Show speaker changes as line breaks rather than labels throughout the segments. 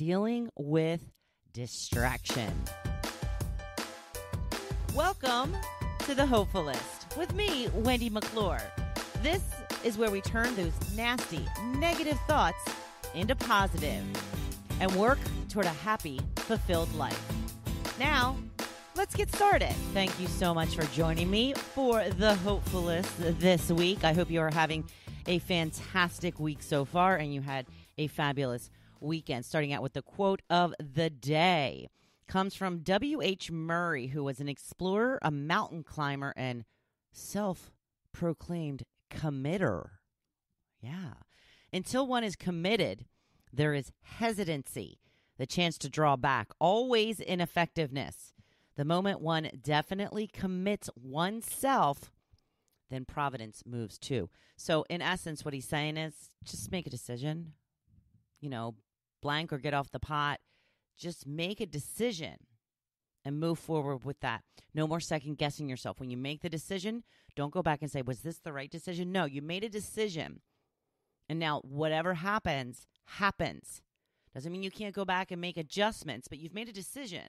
dealing with distraction. Welcome to the Hopefulist with me, Wendy McClure. This is where we turn those nasty, negative thoughts into positive and work toward a happy, fulfilled life. Now, let's get started. Thank you so much for joining me for the Hopefulist this week. I hope you are having a fantastic week so far and you had a fabulous weekend. Starting out with the quote of the day comes from W.H. Murray, who was an explorer, a mountain climber, and self proclaimed committer. Yeah. Until one is committed, there is hesitancy, the chance to draw back, always ineffectiveness. The moment one definitely commits oneself, then providence moves too. So, in essence, what he's saying is just make a decision, you know, blank or get off the pot. Just make a decision and move forward with that. No more second guessing yourself. When you make the decision, don't go back and say, was this the right decision? No, you made a decision. And now, whatever happens, happens. Doesn't mean you can't go back and make adjustments, but you've made a decision.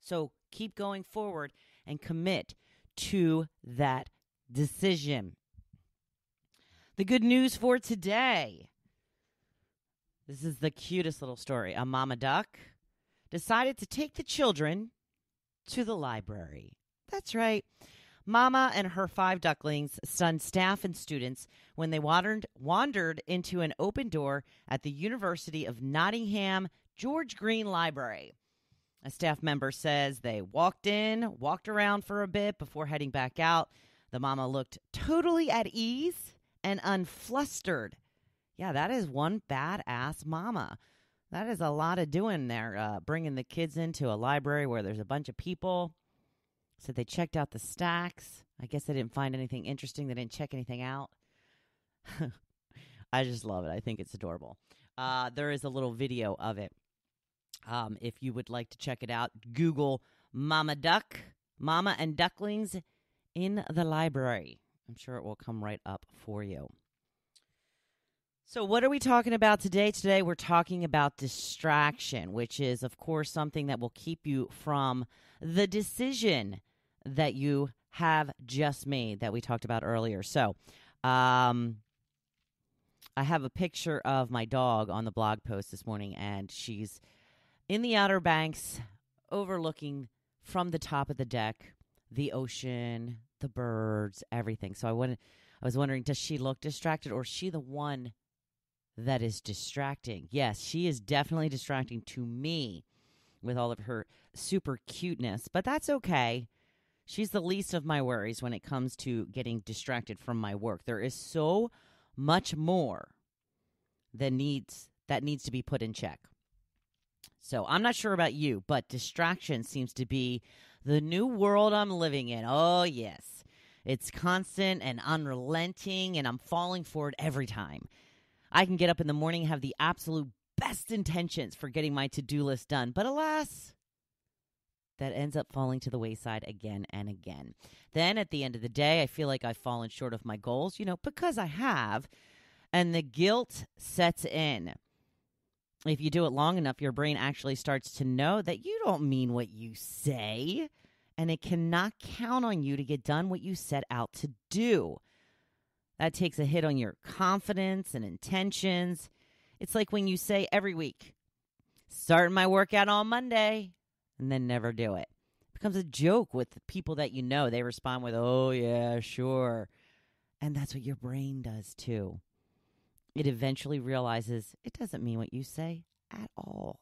So keep going forward and commit to that decision. The good news for today this is the cutest little story. A mama duck decided to take the children to the library. That's right. Mama and her five ducklings stunned staff and students when they wandered, wandered into an open door at the University of Nottingham George Green Library. A staff member says they walked in, walked around for a bit before heading back out. The mama looked totally at ease and unflustered yeah, that is one badass mama. That is a lot of doing there, uh, bringing the kids into a library where there's a bunch of people. So they checked out the stacks. I guess they didn't find anything interesting. They didn't check anything out. I just love it. I think it's adorable. Uh, there is a little video of it. Um, if you would like to check it out, Google Mama Duck, Mama and Ducklings in the library. I'm sure it will come right up for you. So, what are we talking about today? Today, we're talking about distraction, which is, of course, something that will keep you from the decision that you have just made that we talked about earlier. So, um, I have a picture of my dog on the blog post this morning, and she's in the Outer Banks overlooking from the top of the deck the ocean, the birds, everything. So, I wanted. I was wondering, does she look distracted, or is she the one that is distracting. Yes, she is definitely distracting to me with all of her super cuteness, but that's okay. She's the least of my worries when it comes to getting distracted from my work. There is so much more that needs that needs to be put in check. So, I'm not sure about you, but distraction seems to be the new world I'm living in. Oh, yes. It's constant and unrelenting, and I'm falling for it every time. I can get up in the morning have the absolute best intentions for getting my to do list done. But alas, that ends up falling to the wayside again and again. Then at the end of the day, I feel like I've fallen short of my goals, you know, because I have. And the guilt sets in. If you do it long enough, your brain actually starts to know that you don't mean what you say, and it cannot count on you to get done what you set out to do. That takes a hit on your confidence and intentions. It's like when you say every week, starting my workout on Monday, and then never do it. It becomes a joke with the people that you know. They respond with, oh, yeah, sure. And that's what your brain does too. It eventually realizes it doesn't mean what you say at all.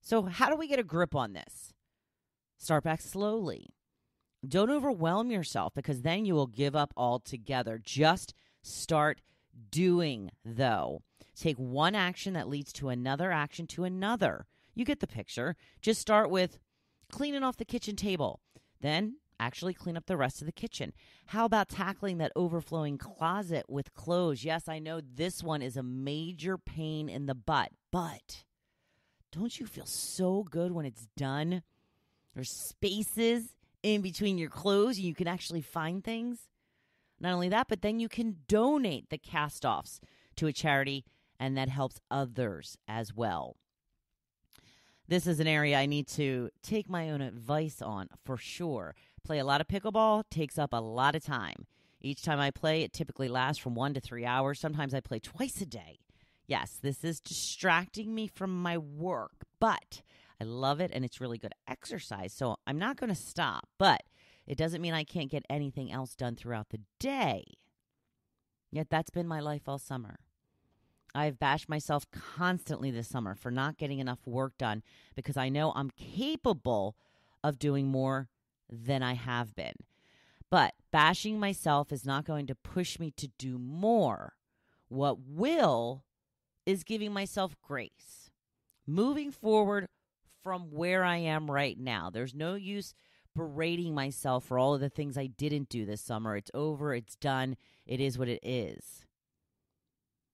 So, how do we get a grip on this? Start back slowly. Don't overwhelm yourself because then you will give up altogether. Just start doing, though. Take one action that leads to another action to another. You get the picture. Just start with cleaning off the kitchen table. Then actually clean up the rest of the kitchen. How about tackling that overflowing closet with clothes? Yes, I know this one is a major pain in the butt, but don't you feel so good when it's done? There's spaces in between your clothes. You can actually find things. Not only that, but then you can donate the cast offs to a charity and that helps others as well. This is an area I need to take my own advice on for sure. Play a lot of pickleball, takes up a lot of time. Each time I play, it typically lasts from one to three hours. Sometimes I play twice a day. Yes, this is distracting me from my work, but I love it and it's really good exercise. So I'm not going to stop, but it doesn't mean I can't get anything else done throughout the day. Yet that's been my life all summer. I've bashed myself constantly this summer for not getting enough work done because I know I'm capable of doing more than I have been. But bashing myself is not going to push me to do more. What will is giving myself grace. Moving forward from where I am right now. There's no use berating myself for all of the things I didn't do this summer. It's over, it's done, it is what it is.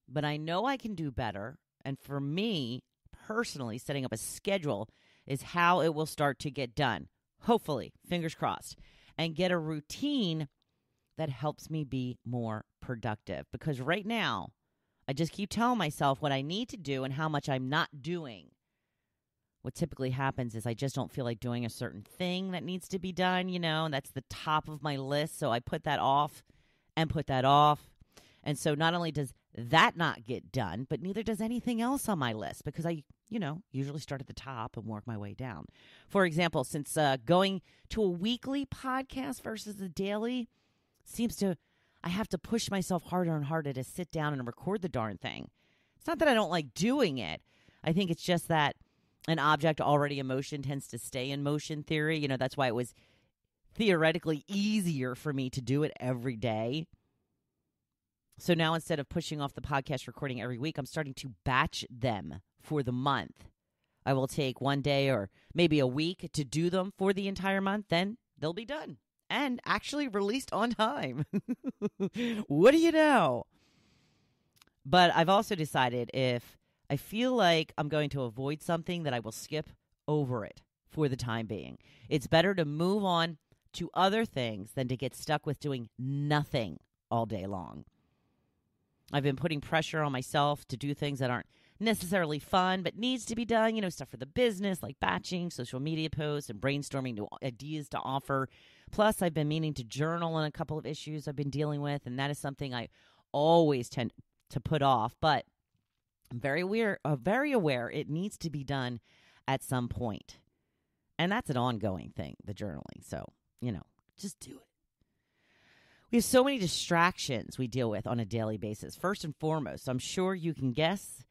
But I know I can do better. And for me, personally, setting up a schedule is how it will start to get done. Hopefully, fingers crossed, and get a routine that helps me be more productive. Because right now, I just keep telling myself what I need to do and how much I'm not doing. What typically happens is I just don't feel like doing a certain thing that needs to be done, you know, and that's the top of my list. So I put that off and put that off. And so not only does that not get done, but neither does anything else on my list because I, you know, usually start at the top and work my way down. For example, since uh, going to a weekly podcast versus a daily seems to I have to push myself harder and harder to sit down and record the darn thing. It's not that I don't like doing it. I think it's just that an object already in motion tends to stay in motion theory. You know, that's why it was theoretically easier for me to do it every day. So now instead of pushing off the podcast recording every week, I'm starting to batch them for the month. I will take one day or maybe a week to do them for the entire month, then they'll be done and actually released on time. what do you know? But I've also decided if I feel like I'm going to avoid something, that I will skip over it for the time being. It's better to move on to other things than to get stuck with doing nothing all day long. I've been putting pressure on myself to do things that aren't necessarily fun, but needs to be done. You know, stuff for the business like batching, social media posts, and brainstorming new ideas to offer. Plus, I've been meaning to journal on a couple of issues I've been dealing with, and that is something I always tend to put off. But very aware, uh, very aware it needs to be done at some point. point, and that's an ongoing thing. The journaling, so you know, just do it. We have so many distractions we deal with on a daily basis. First and foremost, I'm sure you can guess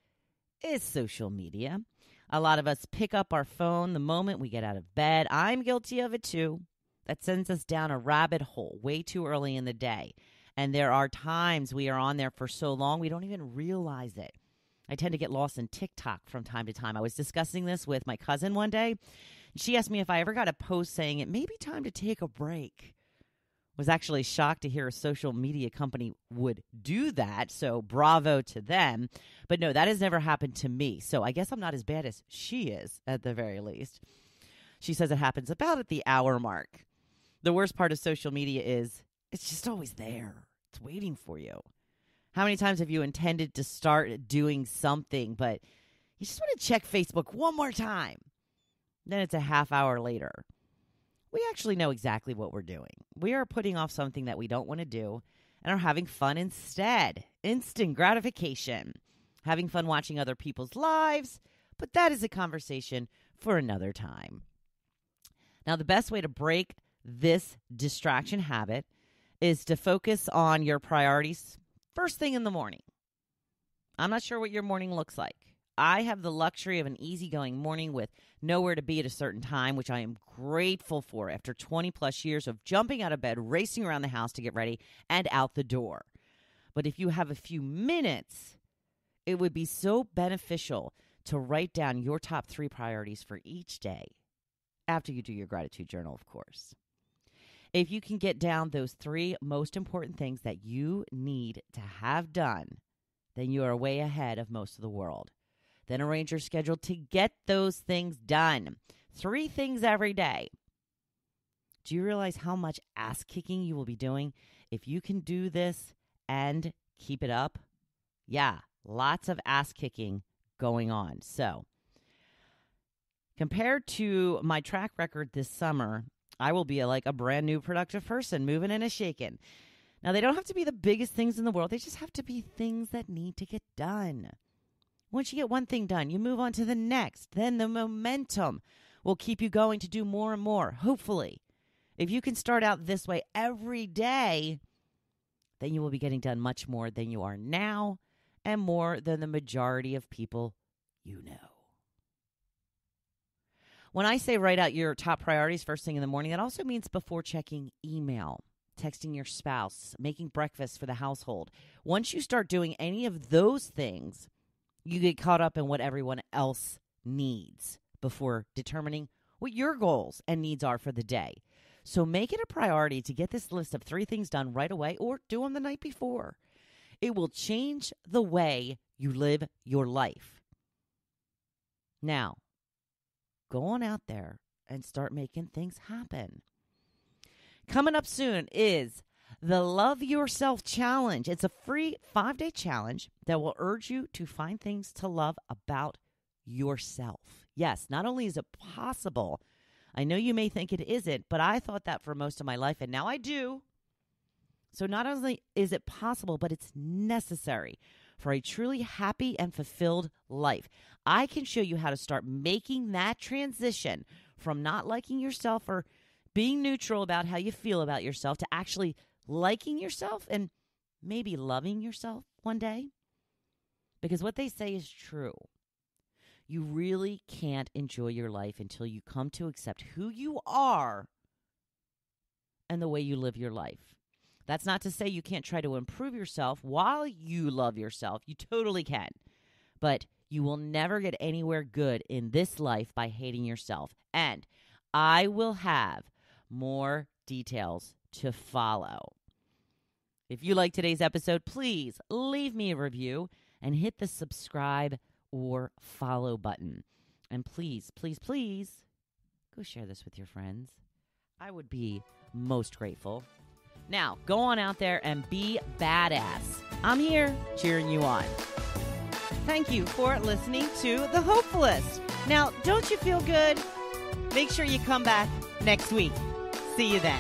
is social media. A lot of us pick up our phone the moment we get out of bed. I'm guilty of it too. That sends us down a rabbit hole way too early in the day. And there are times we are on there for so long we don't even realize it. I tend to get lost in TikTok from time to time. I was discussing this with my cousin one day. She asked me if I ever got a post saying it may be time to take a break was actually shocked to hear a social media company would do that. So bravo to them. But no, that has never happened to me. So I guess I'm not as bad as she is at the very least. She says it happens about at the hour mark. The worst part of social media is it's just always there. It's waiting for you. How many times have you intended to start doing something, but you just want to check Facebook one more time? Then it's a half hour later we actually know exactly what we're doing. We are putting off something that we don't want to do and are having fun instead. Instant gratification. Having fun watching other people's lives, but that is a conversation for another time. Now, the best way to break this distraction habit is to focus on your priorities first thing in the morning. I'm not sure what your morning looks like. I have the luxury of an easygoing morning with nowhere to be at a certain time, which I am grateful for after 20 plus years of jumping out of bed, racing around the house to get ready, and out the door. But if you have a few minutes, it would be so beneficial to write down your top three priorities for each day after you do your gratitude journal, of course. If you can get down those three most important things that you need to have done, then you are way ahead of most of the world. Then arrange your schedule to get those things done. Three things every day. Do you realize how much ass kicking you will be doing if you can do this and keep it up? Yeah, lots of ass kicking going on. So, compared to my track record this summer, I will be a, like a brand new productive person, moving and a shaking. Now, they don't have to be the biggest things in the world, they just have to be things that need to get done. Once you get one thing done, you move on to the next. Then the momentum will keep you going to do more and more, hopefully. If you can start out this way every day, then you will be getting done much more than you are now and more than the majority of people you know. When I say write out your top priorities first thing in the morning, that also means before checking email, texting your spouse, making breakfast for the household. Once you start doing any of those things, you get caught up in what everyone else needs before determining what your goals and needs are for the day. So make it a priority to get this list of three things done right away or do them the night before. It will change the way you live your life. Now, go on out there and start making things happen. Coming up soon is the Love Yourself Challenge. It's a free five day challenge that will urge you to find things to love about yourself. Yes, not only is it possible, I know you may think it isn't, but I thought that for most of my life, and now I do. So not only is it possible, but it's necessary for a truly happy and fulfilled life. I can show you how to start making that transition from not liking yourself or being neutral about how you feel about yourself to actually liking yourself and maybe loving yourself one day. Because what they say is true. You really can't enjoy your life until you come to accept who you are and the way you live your life. That's not to say you can't try to improve yourself while you love yourself. You totally can. But you will never get anywhere good in this life by hating yourself. And I will have more details to follow. If you like today's episode, please leave me a review and hit the subscribe or follow button. And please, please, please go share this with your friends. I would be most grateful. Now, go on out there and be badass. I'm here cheering you on. Thank you for listening to The Hopefulist. Now, don't you feel good? Make sure you come back next week. See you then.